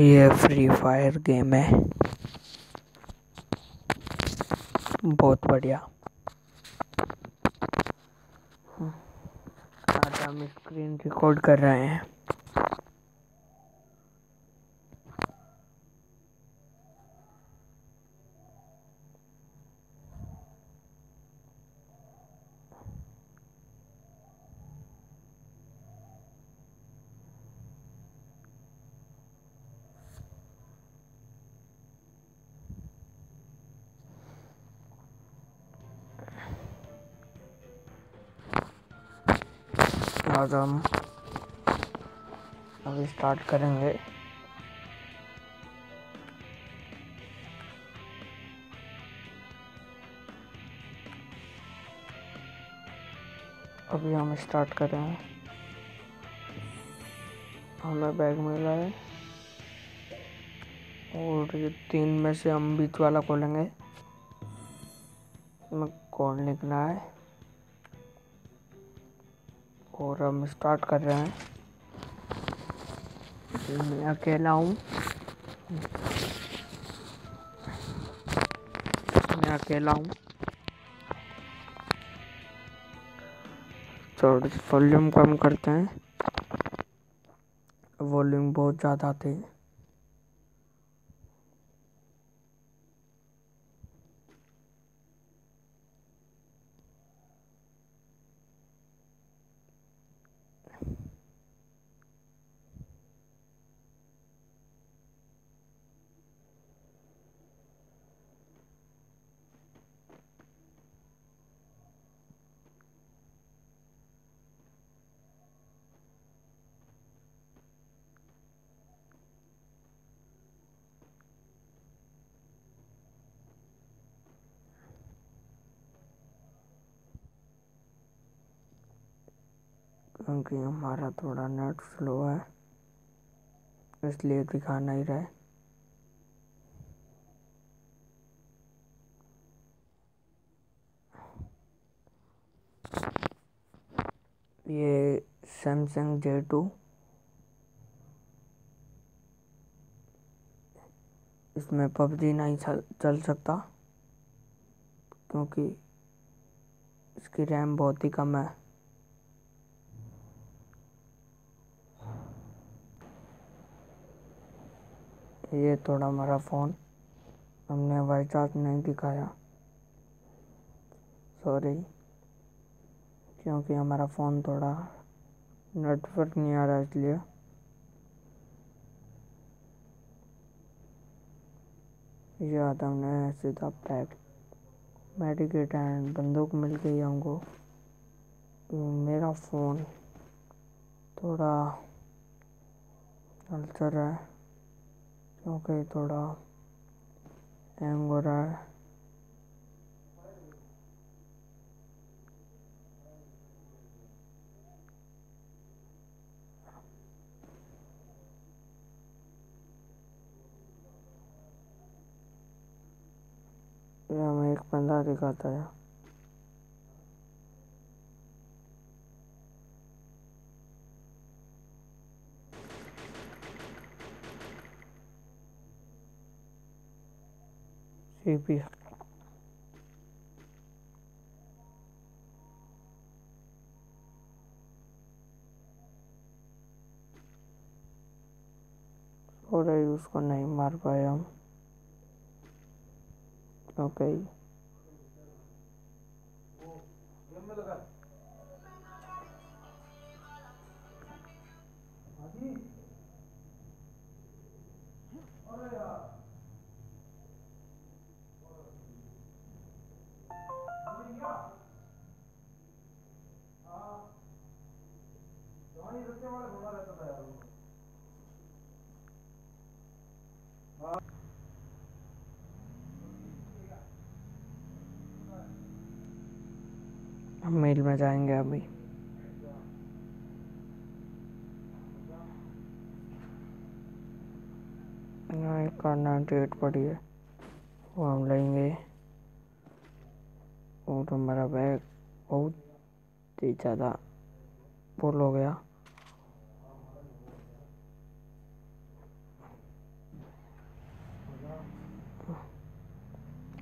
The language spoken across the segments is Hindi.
ये फ्री फायर गेम है। बहुत बढ़िया। आज हम स्क्रीन रिकॉर्ड कर रहे हैं। आज हम अभी स्टार्ट करेंगे। अभी हम स्टार्ट कर। हमें बैग मिला है। और ये तीन में से हम बीच वाला खोलेंगे। इसमें कौन लिखना है? और हम स्टार्ट कर रहे हैं। मैं अकेला हूँ। मैं अकेला हूँ। थोड़ा वॉल्यूम कम करते हैं। वॉल्यूम बहुत ज़्यादा थी। क्योंकि हमारा थोड़ा नेट स्लो है, इसलिए दिखा नहीं रहे। ये सैमसंग जे टू इसमें पबजी नहीं चल सकता, क्योंकि इसकी रैम बहुत ही कम है। ये थोड़ा हमारा फ़ोन। हमने वाई चार्ज नहीं दिखाया। सॉरी क्योंकि हमारा फ़ोन थोड़ा नेटवर्क नहीं आ रहा इसलिए। ये आता हमने सीधा पैक। मेडिकेट एंड बंदूक मिल गई हमको। मेरा फ़ोन थोड़ा रहा है। क्योंकि थोड़ा हैंग हो रहा है हमें एक बंदा दिखाता है। सीपी और उसको नहीं मार पाए हम। ओके हम मेल में जाएँगे अभी नाइन्टी एट पड़ी है। वो हम लेंगे। और हमारा बैग बहुत ही ज़्यादा फुल हो गया।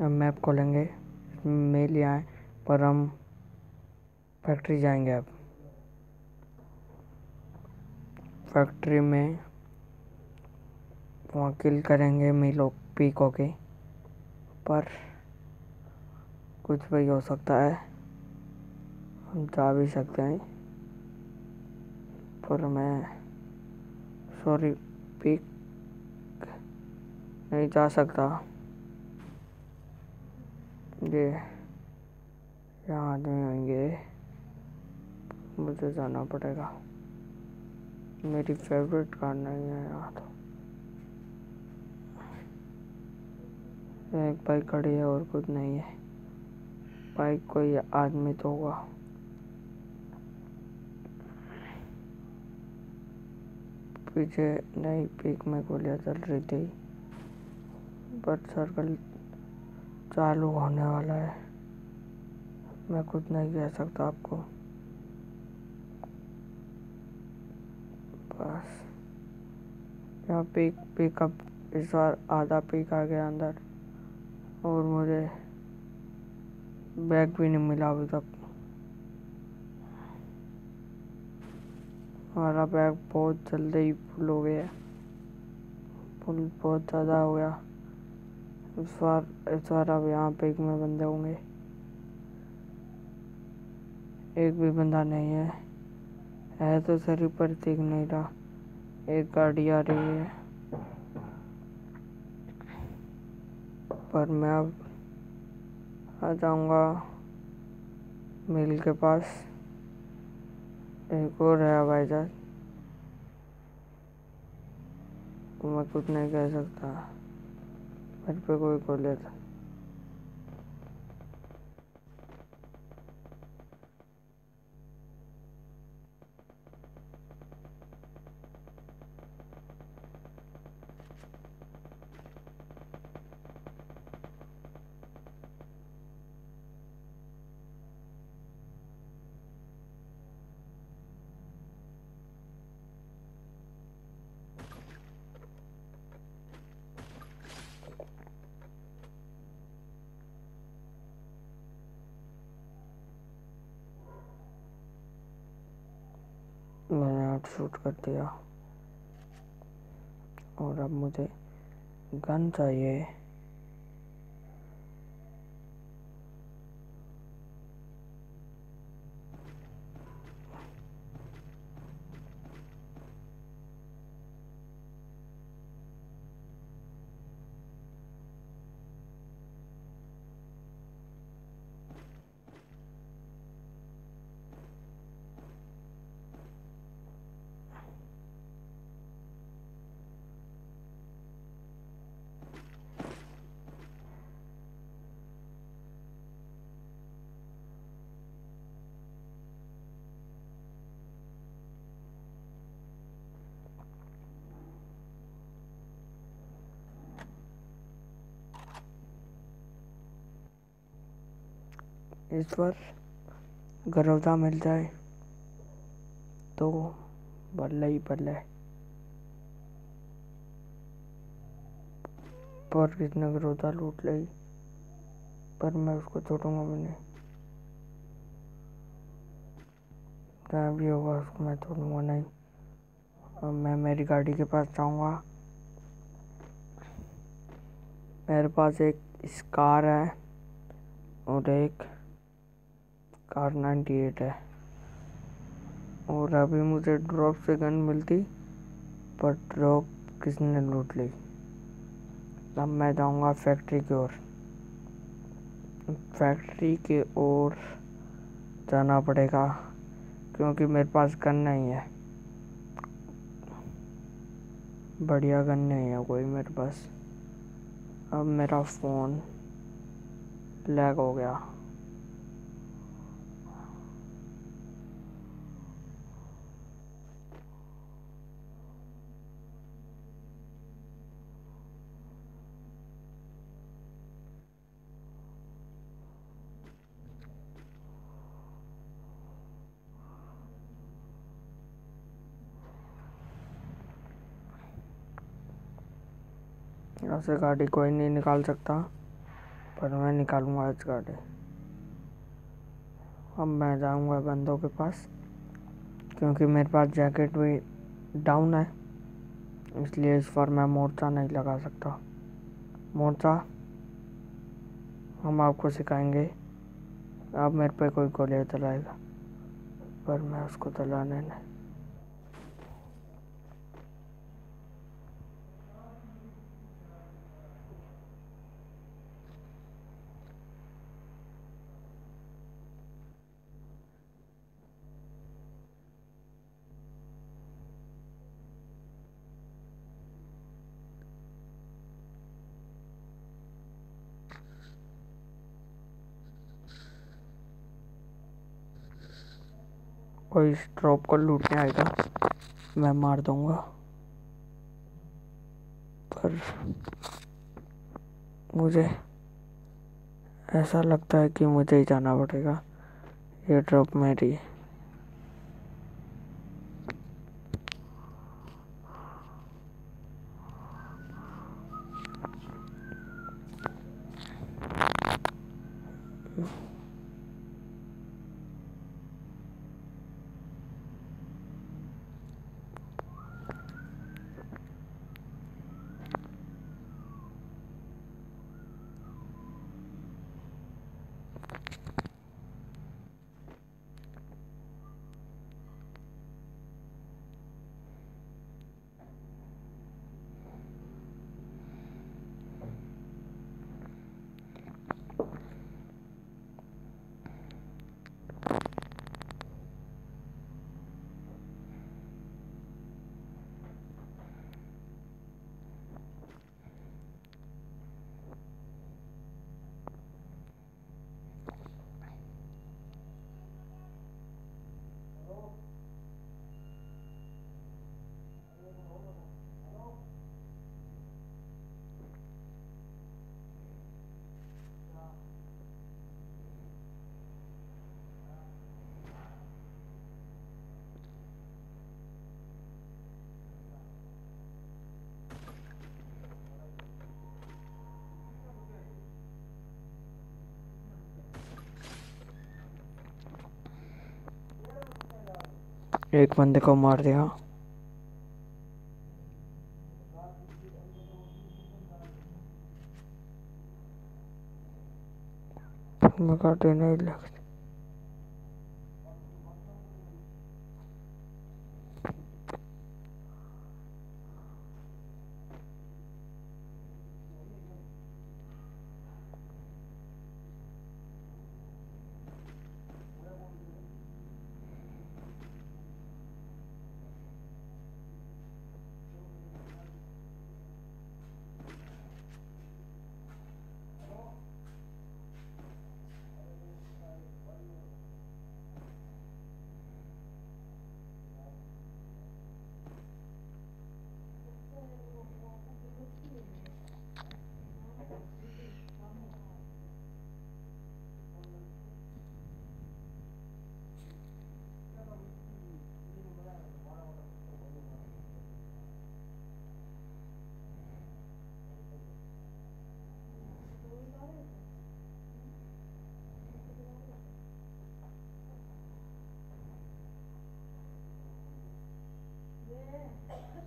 अब मैप खोलेंगे, मेल यहाँ है पर हम फैक्ट्री जाएँगे अब फैक्ट्री में वहाँ किल करेंगे मिलो पीको के पर कुछ भी हो सकता है। हम जा भी सकते हैं, पर मैं सॉरी पीक नहीं जा सकता। ये यहाँ आदमी होंगे मुझे जाना पड़ेगा। मेरी फेवरेट कार नहीं है यहाँ तो एक बाइक खड़ी है और कुछ नहीं है। बाइक कोई आदमी तो होगा। पीछे नई पीक में गोलियाँ चल रही थी। बट सर्कल चालू होने वाला है। मैं कुछ नहीं कह सकता आपको। बस। यहाँ पीक पिकअप इस बार आधा पीक आ गया अंदर। और मुझे बैग भी नहीं मिला अभी तक। हमारा बैग बहुत जल्दी ही फुल हो गया। फुल बहुत ज़्यादा हो गया। इस बार इस बार अब यहाँ पे एक में बंदे होंगे एक भी बंदा नहीं है। है तो सर पर दिख नहीं रहा। एक गाड़ी आ रही है। पर मैं अब आ जाऊँगा मिल के पास। एक और है भाई जान मैं कुछ नहीं कह सकता। पे कोई को लेता शूट कर दिया। और अब मुझे गन चाहिए। इस बार गरौदा मिल जाए तो बल्ले ही बल्ले पर कितने गरौदा लूट ली पर मैं उसको छोड़ूँगा भी नहीं। जहाँ भी होगा उसको मैं छोड़ूँगा नहीं। और मैं मेरी गाड़ी के पास जाऊँगा। मेरे पास एक स्कार है और एक कार 98 है। और अभी मुझे ड्रॉप से गन मिलती पर ड्रॉप किसने लूट ली? अब मैं जाऊँगा फैक्ट्री की ओर। फैक्ट्री के ओर जाना पड़ेगा, क्योंकि मेरे पास गन नहीं है। बढ़िया गन नहीं है कोई मेरे पास। अब मेरा फ़ोन लैग हो गया। यहाँ से गाड़ी कोई नहीं निकाल सकता, पर मैं निकालूँगा आज गाड़ी। अब मैं जाऊँगा बंदों के पास, क्योंकि मेरे पास जैकेट भी डाउन है, इसलिए इस पर मैं मोर्चा नहीं लगा सकता। मोर्चा हम आपको सिखाएँगे अब मेरे पे कोई गोलियाँ चलाएगा, पर मैं उसको चलाने नहीं। कोई इस ड्रॉप को लूटने आएगा मैं मार दूँगा। पर मुझे ऐसा लगता है कि मुझे ही जाना पड़ेगा। ये ड्रॉप मेरी है। एक बंदे को मार दिया। मैं काटे नहीं लगती। Yeah.